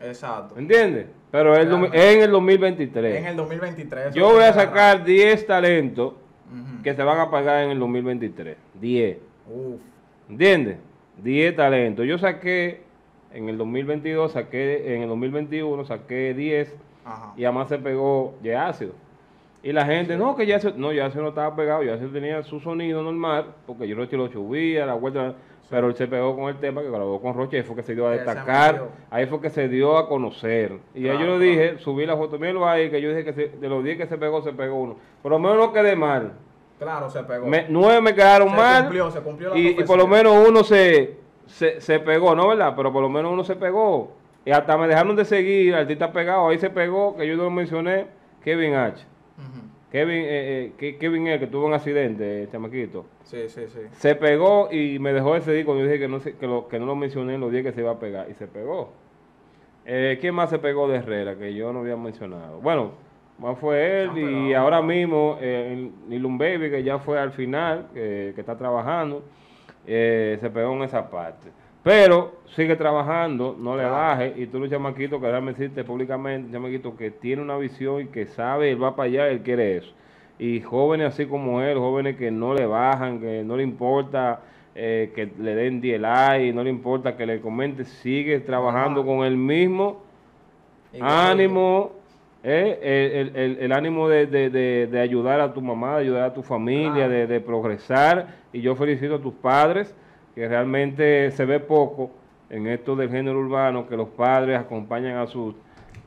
Exacto. ¿Entiendes? Pero es, Claro. en el 2023. En el 2023. eso Yo voy a sacar 10 talentos Ujú. que se van a pagar en el 2023. 10. Uf. ¿Entiendes? 10 talentos. Yo saqué en el 2022, saqué en el 2021, saqué 10 Ajá. y además se pegó de ácido. Y la gente, no, que ya se, no, ya se no estaba pegado, ya se tenía su sonido normal, porque yo lo lo subía, la vuelta, pero él se pegó con el tema que grabó con Roche, ahí fue que se dio a destacar, ahí fue que se dio a conocer. Y ahí yo Claro, lo dije, subí la foto, míralo ahí, que yo dije que se- de los 10 que se pegó, se pegó uno. Por lo menos no quedé mal. Claro, se pegó. Me- nueve me quedaron Se mal. cumplió, se cumplió la y, y por lo menos uno se, se, se pegó, ¿no verdad? Pero por lo menos uno se pegó. Y hasta me dejaron de seguir, artista pegado, ahí se pegó, que yo no lo mencioné, Kevin H. Kevin, eh, eh, Ke- Kevin el que tuvo un accidente, el chamaquito. Sí, sí, sí. Se pegó y me dejó ese disco. Yo dije que no, se- que, lo, que no lo mencioné en los días que se iba a pegar. Y se pegó. Eh, ¿Quién más se pegó de Herrera? Que yo no había mencionado. Bueno, más fue él. Y ahora mismo, eh, Nilum Baby, que ya fue al final, que, que está trabajando, eh, se pegó en esa parte. Pero sigue trabajando, no le baje. Y tú, los chamaquitos, que déjame decirte públicamente, chamaquito que tiene una visión y que sabe, él va para allá, él quiere eso. Y jóvenes así como él, jóvenes que no le bajan, que no le importa eh, que le den 10 likes, no le importa que le comente, sigue trabajando con el mismo ánimo, eh, el, el- el- el ánimo de, de- de- de ayudar a tu mamá, de ayudar a tu familia, de progresar. Y yo felicito a tus padres, que realmente se ve poco en esto del género urbano, que los padres acompañan a sus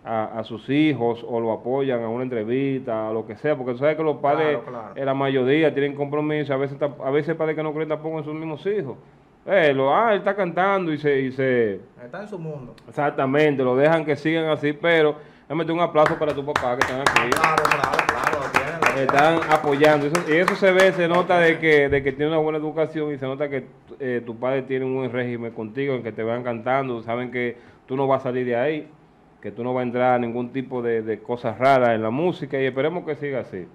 a, a sus hijos o lo apoyan a una entrevista, o lo que sea, porque tú sabes que los padres, Claro, claro. en la mayoría, tienen compromiso, a veces a veces padres que no creen tampoco en sus mismos hijos. Eh, lo, ah, él está cantando y se, y se Está en su mundo. Exactamente, lo dejan que sigan así, pero déjame un aplauso para tu papá que están aquí. Claro, claro, Están apoyando. Eso- y eso se ve, se nota de que, de que tiene una buena educación y se nota que eh, tu padre tiene un buen régimen contigo, en que te van cantando, saben que tú no vas a salir de ahí, que tú no vas a entrar a ningún tipo de, de cosas raras en la música y esperemos que siga así.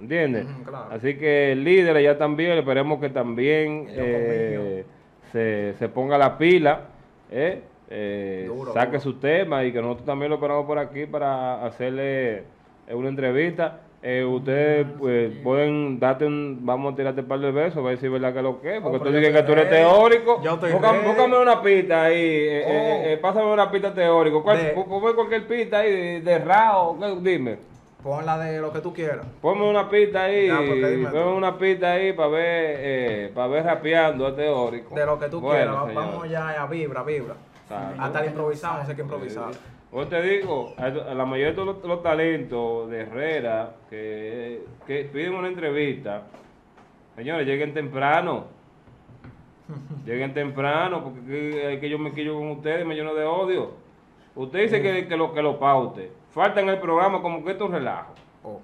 ¿Entiendes? Claro. Así que el líder allá también, esperemos que también eh, se, se ponga la pila, eh, eh, Duro, saque duro. su tema y que nosotros también lo esperamos por aquí para hacerle una entrevista. Eh, ustedes pues, pueden darte un, vamos a tirarte un par de besos, a ver si es verdad que lo que es, porque Oh, tú dices que tú eres teórico. Yo estoy Búscame, búscame una pista ahí, eh, Oh. eh, eh, pásame una pista teórico. ¿Cuál, De- ponme cualquier pista ahí de, de Rao, dime. Pon la de lo que tú quieras. Ponme una pista ahí, Ya, tú. ponme una pista ahí para ver, eh, para ver rapeando a teórico. De lo que tú Bueno, quieras. Señor. Vamos ya a vibra, vibra. Hasta el improvisamos, sé que improvisar. Yo te digo, a la mayoría de los, los talentos de Herrera que, que piden una entrevista, señores, lleguen temprano. lleguen temprano, porque que, que yo me quillo con ustedes, me lleno de odio. Usted dice que, que lo que lo paute. Falta en el programa como que esto es un relajo. Oh.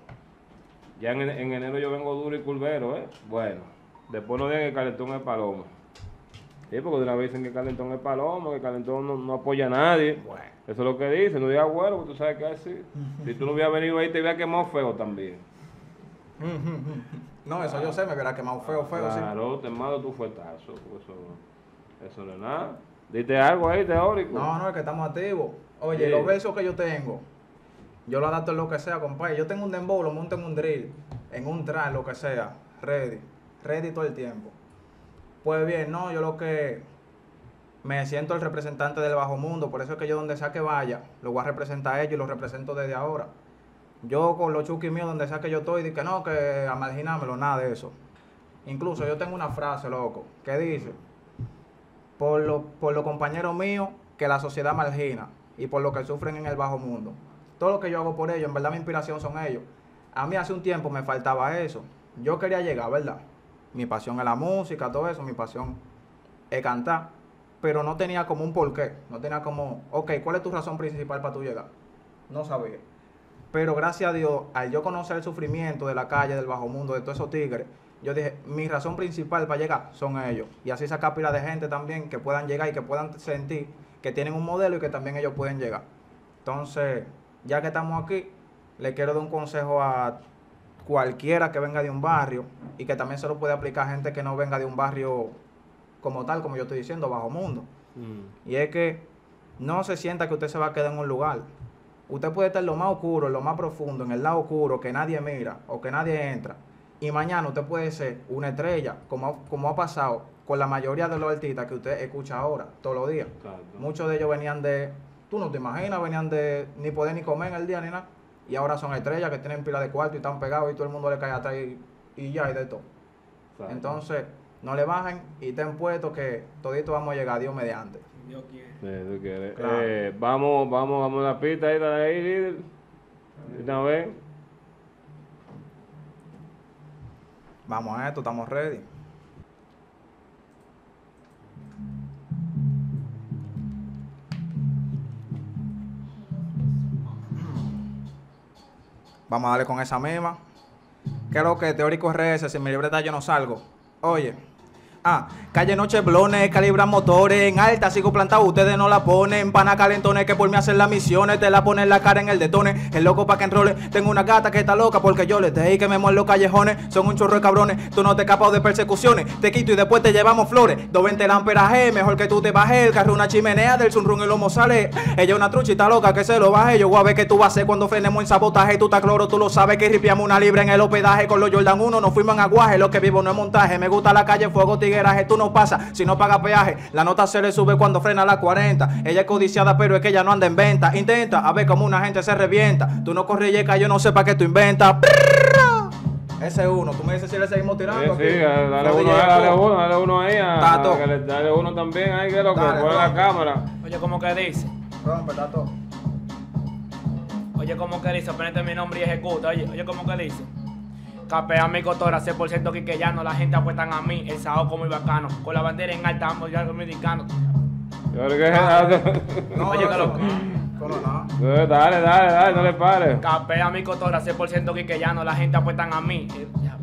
Ya en, en enero yo vengo duro y curvero, ¿eh? Bueno, después no que el calentón es paloma. Sí, porque de una vez dicen que calentón es paloma, que calentón no, no apoya a nadie. Bueno. Eso es lo que dicen, no digas bueno, porque tú sabes que así. Si tú no hubieras venido ahí, te hubiera quemado feo también. No, eso yo sé, me hubiera quemado feo, feo, sí. Claro, te mando tu fuetazo. porque Eso, eso no es nada. Dite algo ahí, teórico. No, no, es que estamos activos. Oye, Sí. los versos que yo tengo, yo lo adapto en lo que sea, compadre. Yo tengo un dembow, lo monto en un drill, en un track, lo que sea. Ready. Ready todo el tiempo. Pues bien, no, yo lo que me siento el representante del bajo mundo, por eso es que yo donde sea que vaya, lo voy a representar a ellos y lo represento desde ahora. Yo con los chuquis míos, donde sea que yo estoy, que no, que a marginármelo, nada de eso. Incluso yo tengo una frase, loco, que dice, por los por los compañeros míos que la sociedad margina y por lo que sufren en el bajo mundo. Todo lo que yo hago por ellos, en verdad mi inspiración son ellos. A mí hace un tiempo me faltaba eso. Yo quería llegar, ¿verdad? Mi pasión es la música, todo eso, mi pasión es cantar. Pero no tenía como un porqué. No tenía como, ok, ¿cuál es tu razón principal para tú llegar? No sabía. Pero gracias a Dios, al yo conocer el sufrimiento de la calle, del bajo mundo, de todos esos tigres, yo dije, mi razón principal para llegar son ellos. Y así sacar pila de gente también que puedan llegar y que puedan sentir que tienen un modelo y que también ellos pueden llegar. Entonces, ya que estamos aquí, le quiero dar un consejo a cualquiera que venga de un barrio y que también se lo puede aplicar a gente que no venga de un barrio como tal, como yo estoy diciendo, bajo mundo. Mm. Y es que no se sienta que usted se va a quedar en un lugar. Usted puede estar en lo más oscuro, en lo más profundo, en el lado oscuro, que nadie mira o que nadie entra. Y mañana usted puede ser una estrella, como, ha- como ha pasado con la mayoría de los artistas que usted escucha ahora, todos los días. Muchos de ellos venían de, tú no te imaginas, venían de ni poder ni comer en el día ni nada. Y ahora son estrellas que tienen pila de cuarto y están pegados y todo el mundo le cae atrás y, y ya, y de todo. Entonces, no le bajen y ten puesto que todito vamos a llegar, Dios mediante. Dios quiere. Sí, tú quieres. Claro. Eh, vamos, vamos, vamos a la pista ahí, dale ahí, líder. De Una vez. Vamos a esto, estamos ready. Vamos a darle con esa misma. ¿Qué es lo que teórico RS? Si mi libreta yo no salgo. Oye. Ah, calle noche blones, calibran motores, en alta sigo plantado, ustedes no la ponen, pana calentones que por mí hacen las misiones, te la ponen la cara en el detone, el loco pa' que enrole, tengo una gata que está loca porque yo le dejé que me mueven los callejones, son un chorro de cabrones, tú no te escapas de persecuciones, te quito y después te llevamos flores, 220 lamperaje, mejor que tú te bajes, el carro una chimenea del sunrun y lomo sale, ella una truchita loca que se lo baje, yo voy a ver qué tú vas a hacer cuando frenemos en sabotaje, tú estás cloro, tú lo sabes que ripiamos una libra en el hospedaje, con los Jordan 1 nos fuimos en aguaje, lo que vivo no es montaje, me gusta la calle, fuego, tigueraje, tú no pasas si no pagas peaje, la nota se le sube cuando frena a la 40, ella es codiciada pero es que ella no anda en venta, intenta a ver cómo una gente se revienta, tú no corres yeca, yo no sé para qué tú inventas. Ese es uno, tú me dices si le seguimos Sí, tirando. sí, aquí? dale, dale uno, dale uno, dale uno ahí. A, Tato. a que le- dale uno también ahí, que lo que Dale, pone la cámara. Oye, ¿cómo que dice? Rompe, tato. Oye, ¿cómo que dice? Ponete mi nombre y ejecuta. Oye, oye, ¿cómo que dice? Capea mi cotora, 100% quiqueyano. La gente apuestan a mí, el saoco muy bacano. Con la bandera en alta, vamos ya dominicanos. Yo creo que Ah, Tato. No, Oye, no, que lo- no. Eh, Dale, dale, dale, no le pares. Capea mi cotora, 100% quiqueyano. La gente apuestan a mí. Eh, ya.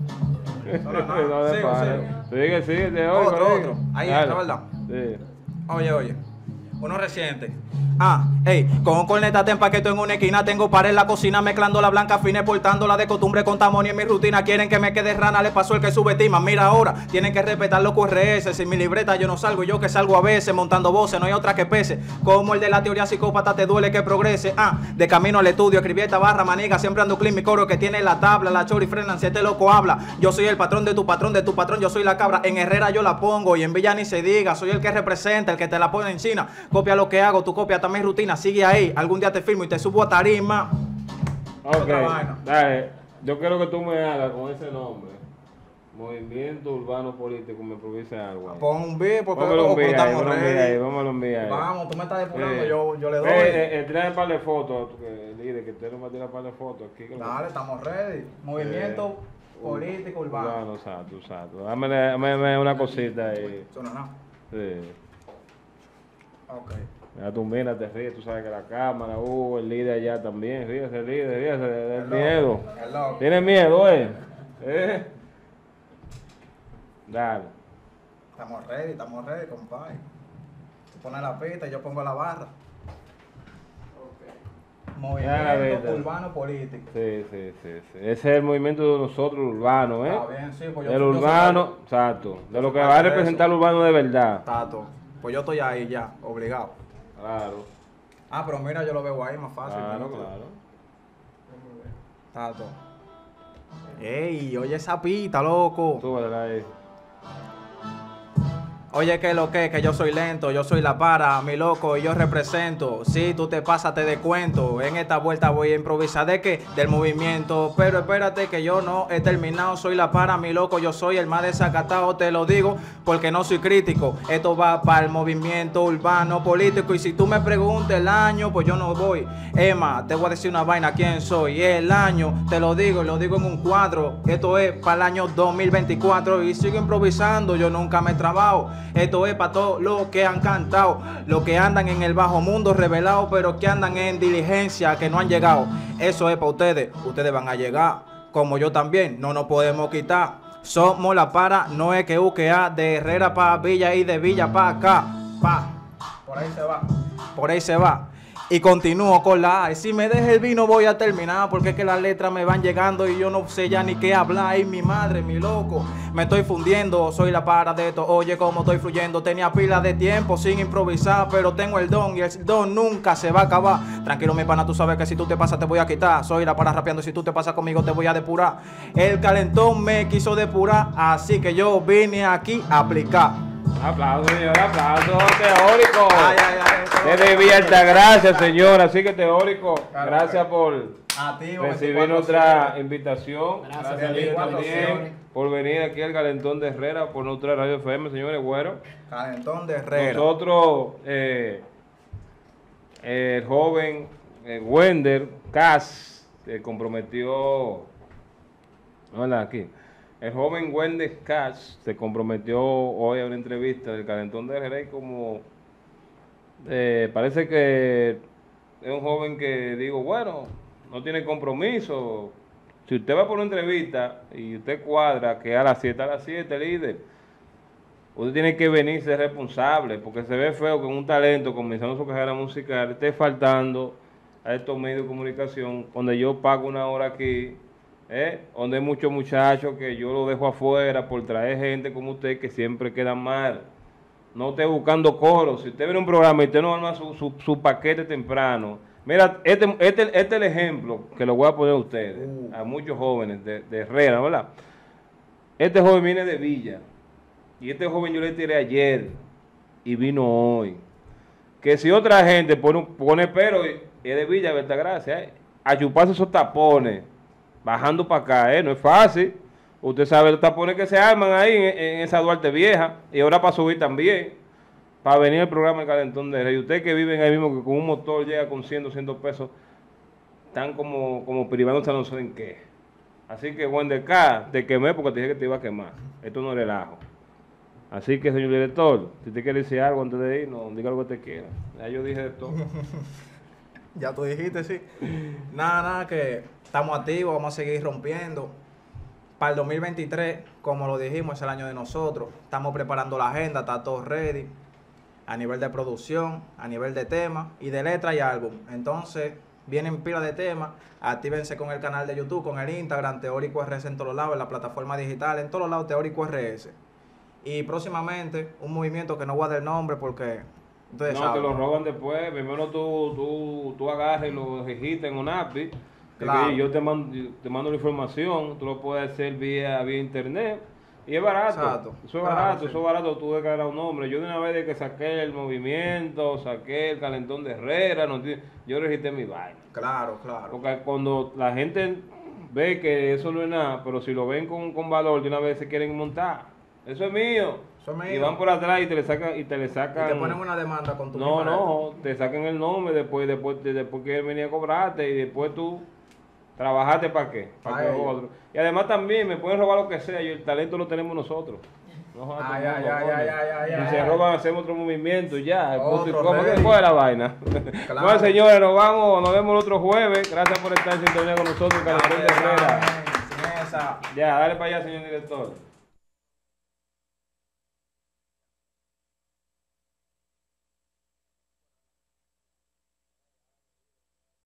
No, no, no. No le pares. Sigue, sigue, de hoy, Otro, otro. Ahí está, ¿verdad? Sí. Oye, oye. Uno reciente. Ah, ey, con un corneta te empaqueto en una esquina, tengo pared en la cocina mezclando la blanca fina, portándola de costumbre con tamonio en mi rutina. Quieren que me quede rana, le pasó el que subestima. Mira ahora, tienen que respetar los QRS. Sin mi libreta yo no salgo, yo que salgo a veces montando voces, no hay otra que pese. Como el de la teoría psicópata te duele que progrese. Ah, de camino al estudio, escribí esta barra, maniga, siempre ando clean mi coro que tiene la tabla, la chori frenan, si este loco habla. Yo soy el patrón de tu patrón, de tu patrón, yo soy la cabra. En Herrera yo la pongo y en Villa ni se diga, soy el que representa, el que te la pone en China. Copia lo que hago, tú copia también rutina, sigue ahí. Algún día te firmo y te subo a tarima. Ok, dale. Yo quiero que tú me hagas con ese nombre. Movimiento Urbano Político, me improvise algo. ahí. Pon un beat porque un loco, día ahí, un día ahí. Vamos, tú me estás depurando, Sí. yo, yo le doy. Eh, eh, trae un par de fotos, líder, que usted no va a tirar un par de fotos aquí. que lo- Dale, estamos ready. Movimiento Eh, político urbano. Urbano, exacto, exacto. Dame, dame, dame una cosita ahí. No. Sí. Ok. Ya tú miras, te ríes, tú sabes que la cámara, uh, el líder allá también, ríese, líder, ríese, del El miedo. loco, el loco. ¿Tienes miedo, eh? ¿Eh? Dale. Estamos ready, estamos ready, compadre. Tú pones la pista y yo pongo la barra. La Movimiento urbano político. Sí, sí, sí, sí. Ese es el movimiento de nosotros, urbano, ¿eh? Está bien, sí, pues yo soy urbano, exacto. De lo que va a representar el urbano de verdad. Tato. Pues yo estoy ahí ya, obligado. Claro, Ah, pero mira, yo lo veo ahí más fácil. claro, ¿no? claro. Tato. Ey, oye esa pita, loco. Súbela ahí. Oye, que lo que, que yo soy lento, yo soy la para, mi loco, y yo represento. Si tú te pasas, te descuento. En esta vuelta voy a improvisar de que del movimiento. Pero espérate que yo no he terminado. Soy la para, mi loco, yo soy el más desacatado, te lo digo, porque no soy crítico. Esto va para el movimiento urbano político. Y si tú me preguntas el año, pues yo no voy. Emma, te voy a decir una vaina, ¿quién soy? El año, te lo digo, lo digo en un cuadro. Esto es para el año 2024 y sigo improvisando, yo nunca me he trabado. Esto es para todos los que han cantado, los que andan en el bajo mundo revelado, pero que andan en diligencia, que no han llegado. Eso es para ustedes, ustedes van a llegar, como yo también, no nos podemos quitar. Somos la para, no es que UQA, de Herrera para Villa y de Villa para acá. Pa. Por ahí se va. Por ahí se va. Y continúo con la A. Y si me deja el vino voy a terminar porque es que las letras me van llegando y yo no sé ya ni qué hablar. Ay, mi madre, mi loco. Me estoy fundiendo, soy la para de esto. Oye, cómo estoy fluyendo. Tenía pila de tiempo sin improvisar, pero tengo el don y el don nunca se va a acabar. Tranquilo, mi pana, tú sabes que si tú te pasas te voy a quitar. Soy la para rapeando, si tú te pasas conmigo te voy a depurar. El calentón me quiso depurar, así que yo vine aquí a aplicar. Aplausos, señor, aplausos, teórico. Ay, ay, ay, Desde Villa Altagracia, señor. Así que teórico, Claro, gracias claro. por recibir 24/7. nuestra invitación. Gracias, Gracias a ti 24/7. también por venir aquí al Calentón de Herrera por nuestra radio FM, señores. Bueno, Calentón de Herrera. nosotros, eh, el joven eh, Wender Cass se comprometió. Hola, aquí. El joven Wender Cass se comprometió hoy a una entrevista del Calentón de Herrera y como eh, parece que es un joven que digo, bueno, no tiene compromiso. Si usted va por una entrevista y usted cuadra que a las 7, a las 7, líder, usted tiene que venir ser responsable, porque se ve feo que un talento comenzando su carrera musical esté faltando a estos medios de comunicación, donde yo pago una hora aquí, ¿eh? donde hay muchos muchachos que yo lo dejo afuera por traer gente como usted que siempre quedan mal. No esté buscando coros. Si usted viene a un programa y usted no arma su, su, su paquete temprano. Mira, este, este, este es el ejemplo que lo voy a poner a ustedes, a muchos jóvenes de, de Herrera, ¿verdad? Este joven viene de Villa. Y este joven yo le tiré ayer y vino hoy. Que si otra gente pone, pone pero es de Villa, verdad, gracias, eh, a chuparse esos tapones, bajando para acá, eh, no es fácil. Usted sabe los tapones que se arman ahí en, esa Duarte Vieja y ahora para subir también, para venir al programa El Calentón de Rey. Usted que vive ahí mismo, que con un motor llega con 100, 200 pesos, están como, como privándose no sé en qué. Así que, buen de acá, te quemé porque te dije que te iba a quemar. Esto no es relajo. Así que, señor director, si te quiere decir algo antes de irnos, diga lo que te quiera. Ya yo dije de todo. Ya tú dijiste, sí. nada, nada, que estamos activos, vamos a seguir rompiendo. Para el 2023, como lo dijimos, es el año de nosotros. Estamos preparando la agenda, está todo ready. A nivel de producción, a nivel de temas y de letra y álbum. Entonces, vienen pila de temas. Actívense con el canal de YouTube, con el Instagram, Teórico RS en todos lados, en la plataforma digital, en todos lados, Teórico RS. Y próximamente, un movimiento que no voy a dar nombre porque No, saben. te lo roban después. Primero tú, tú, tú agarres y lo registras en un API. Claro. Yo te mando, te mando la información. Tú lo puedes hacer vía, vía internet. Y es barato. Exacto. Eso es Claro, barato, sí. eso es barato. Tú declaras un nombre. Yo de una vez de que saqué el movimiento, saqué el calentón de Herrera, no yo registré mi vaina. Claro, claro. Porque cuando la gente ve que eso no es nada, pero si lo ven con, con valor, de una vez se quieren montar. Eso es mío. Eso es mío. Y van por atrás y te le sacan y te le Y sacan. te ponen una demanda con tu No, no, te sacan el nombre después, después, de- después que él venía a cobrarte y después tú trabajaste para qué, para Pa' que otro. Y además también me pueden robar lo que sea y el talento lo tenemos nosotros. No Ay, ay, ay, Si se roban, hacemos otro movimiento ya. Otro ¿Cómo que fue la vaina? Claro. Bueno, señores, nos vamos, nos vemos el otro jueves. Gracias por estar en sintonía con nosotros, de Herrera. Ya, dale para allá, señor director.